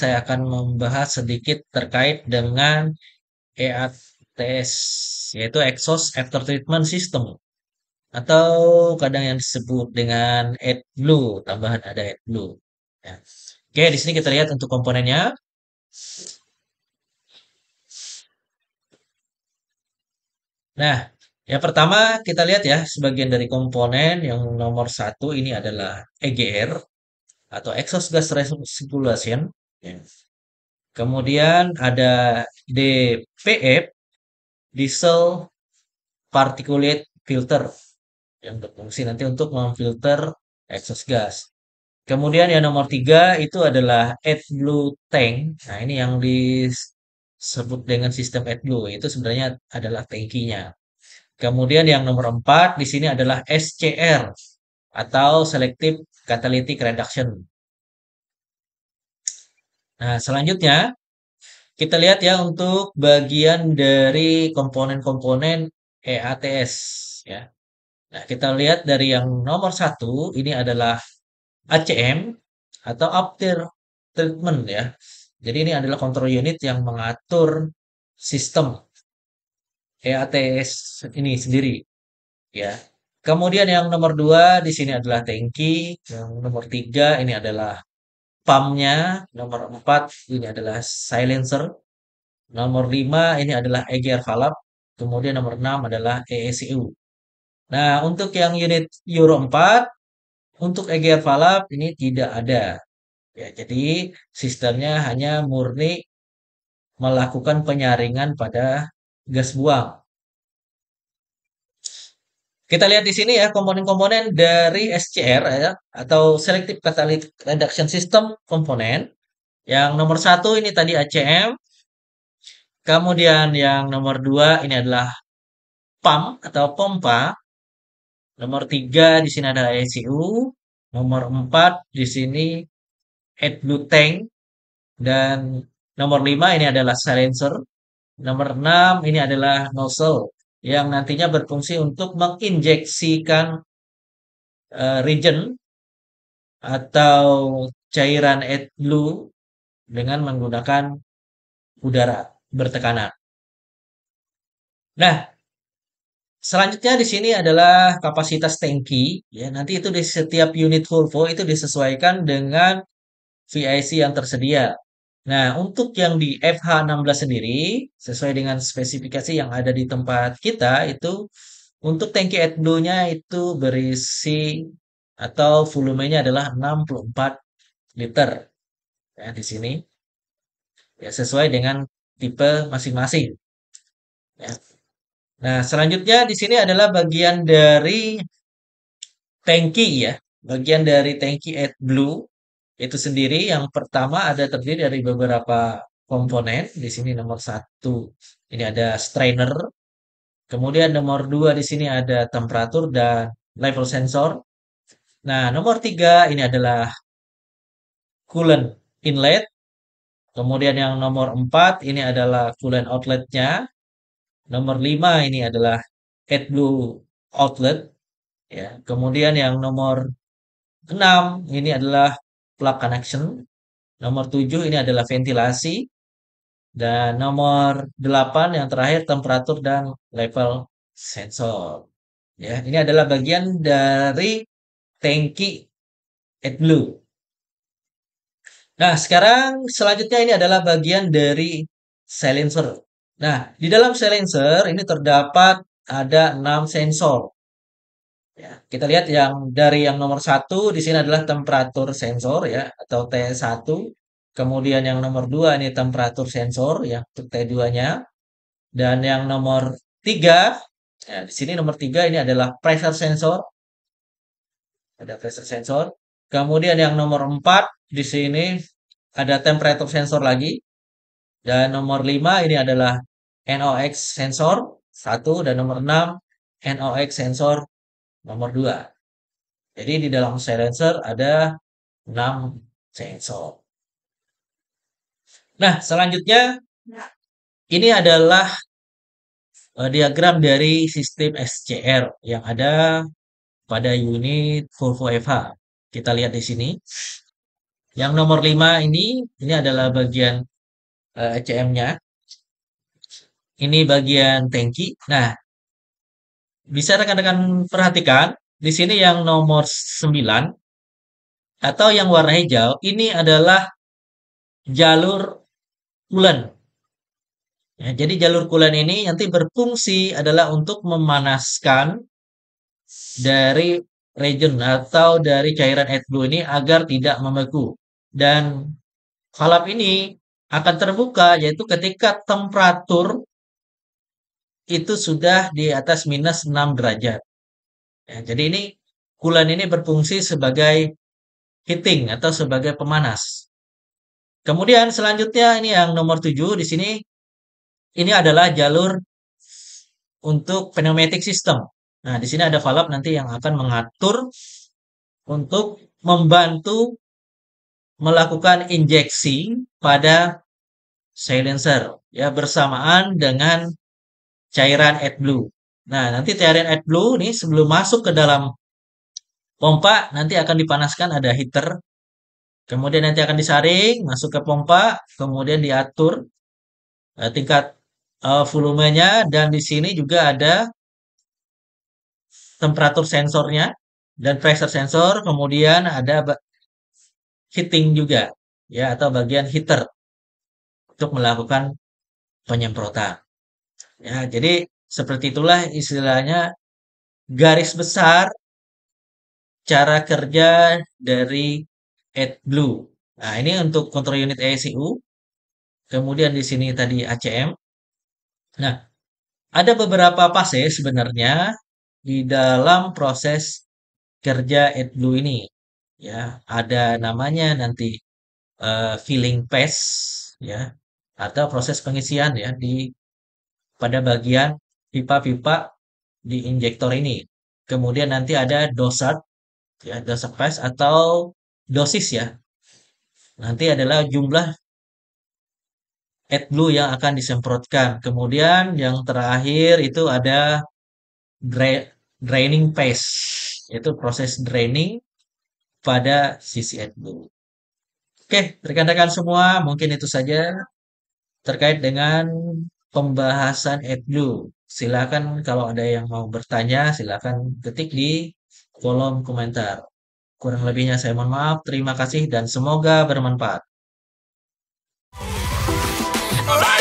saya akan membahas sedikit terkait dengan EATS, yaitu Exhaust After Treatment System. Atau kadang yang disebut dengan AdBlue, tambahan ada AdBlue. Ya. Oke, di sini kita lihat untuk komponennya. Nah, yang pertama kita lihat ya, sebagian dari komponen yang nomor satu ini adalah EGR atau Exhaust Gas Recirculation. Kemudian ada DPF, Diesel Particulate Filter, yang berfungsi nanti untuk memfilter exhaust gas. Kemudian yang nomor tiga itu adalah AdBlue Tank. Nah ini yang disebut dengan sistem AdBlue, itu sebenarnya adalah tangkinya. Kemudian yang nomor empat di sini adalah SCR atau Selective Catalytic Reduction. Nah, selanjutnya kita lihat ya untuk bagian dari komponen-komponen EATS ya. Nah, kita lihat dari yang nomor satu ini adalah ACM atau After Treatment ya. Jadi ini adalah control unit yang mengatur sistem EATS ini sendiri ya. Kemudian yang nomor dua di sini adalah tangki, yang nomor tiga ini adalah pumpnya, nomor 4 ini adalah silencer, nomor 5 ini adalah EGR valve, kemudian nomor 6 adalah EECU. Nah, untuk yang unit Euro 4, untuk EGR valve ini tidak ada. Ya, jadi sistemnya hanya murni melakukan penyaringan pada gas buang. Kita lihat di sini ya komponen-komponen dari SCR ya, atau Selective Catalytic Reduction System komponen. Yang nomor satu ini tadi ACM. Kemudian yang nomor dua ini adalah pump atau pompa. Nomor tiga di sini ada ECU. Nomor empat di sini AdBlue tank. Dan nomor lima ini adalah silencer. Nomor enam ini adalah nozzle yang nantinya berfungsi untuk menginjeksikan uh, reagent atau cairan AdBlue dengan menggunakan udara bertekanan. Nah, selanjutnya di sini adalah kapasitas tangki. Ya, nanti itu di setiap unit Volvo itu disesuaikan dengan VIC yang tersedia. Nah, untuk yang di FH16 sendiri, sesuai dengan spesifikasi yang ada di tempat kita, itu untuk tangki AdBlue-nya itu berisi atau volumenya adalah 64 liter. Ya, di sini. Ya, sesuai dengan tipe masing-masing. Ya. Nah, selanjutnya di sini adalah bagian dari tangki ya. Bagian dari tangki AdBlue itu sendiri yang pertama ada terdiri dari beberapa komponen. Di sini nomor satu ini ada strainer. Kemudian nomor dua di sini ada temperatur dan level sensor. Nah, nomor tiga ini adalah coolant inlet. Kemudian yang nomor empat ini adalah coolant outletnya. Nomor lima ini adalah AdBlue outlet. Ya, kemudian yang nomor enam ini adalah plug connection. Nomor 7 ini adalah ventilasi. Dan nomor 8 yang terakhir temperatur dan level sensor. Ya, ini adalah bagian dari tangki AdBlue. Nah, sekarang selanjutnya ini adalah bagian dari silencer. Nah, di dalam silencer ini terdapat ada 6 sensor. Ya, kita lihat yang dari yang nomor satu di sini adalah temperatur sensor ya atau T1. Kemudian yang nomor dua ini temperatur sensor ya untuk T2-nya. Dan yang nomor tiga ya, di sini nomor tiga ini adalah pressure sensor. Ada pressure sensor. Kemudian yang nomor empat di sini ada temperatur sensor lagi. Dan nomor lima ini adalah NOx sensor satu dan nomor enam NOx sensor nomor 2. Jadi di dalam silencer ada 6 sensor. Nah, selanjutnya ini adalah uh, diagram dari sistem SCR yang ada pada unit Volvo FH. Kita lihat di sini. Yang nomor 5 ini, ini adalah bagian uh, ECM-nya. Ini bagian tangki. Nah, bisa rekan-rekan perhatikan, di sini yang nomor 9 atau yang warna hijau, ini adalah jalur coolant. Ya, jadi jalur coolant ini nanti berfungsi adalah untuk memanaskan dari region atau dari cairan AdBlue ini agar tidak membeku. Dan valve ini akan terbuka yaitu ketika temperatur itu sudah di atas minus 6 derajat. Ya, jadi ini coolant ini berfungsi sebagai heating atau sebagai pemanas. Kemudian selanjutnya ini yang nomor 7 di sini ini adalah jalur untuk pneumatic system. Nah, di sini ada valve nanti yang akan mengatur untuk membantu melakukan injeksi pada silencer ya bersamaan dengan cairan AdBlue. Nah, nanti cairan AdBlue ini sebelum masuk ke dalam pompa nanti akan dipanaskan ada heater. Kemudian nanti akan disaring masuk ke pompa, kemudian diatur uh, tingkat uh, volumenya dan di sini juga ada temperatur sensornya dan pressure sensor, kemudian ada heating juga ya atau bagian heater untuk melakukan penyemprotan. Ya, jadi seperti itulah istilahnya garis besar cara kerja dari AdBlue. Nah, ini untuk kontrol unit ECU. Kemudian di sini tadi ACM. Nah, ada beberapa fase sebenarnya di dalam proses kerja AdBlue ini. Ya, ada namanya nanti uh, filling pass ya atau proses pengisian ya di pada bagian pipa-pipa di injektor ini. Kemudian nanti ada dosat ya dosat atau dosis ya. Nanti adalah jumlah AdBlue yang akan disemprotkan. Kemudian yang terakhir itu ada dra draining pass, yaitu proses draining pada sisi AdBlue. Oke, rekan-rekan semua, mungkin itu saja terkait dengan pembahasan Edlu. Silakan kalau ada yang mau bertanya, silakan ketik di kolom komentar. Kurang lebihnya saya mohon maaf. Terima kasih dan semoga bermanfaat. Alright.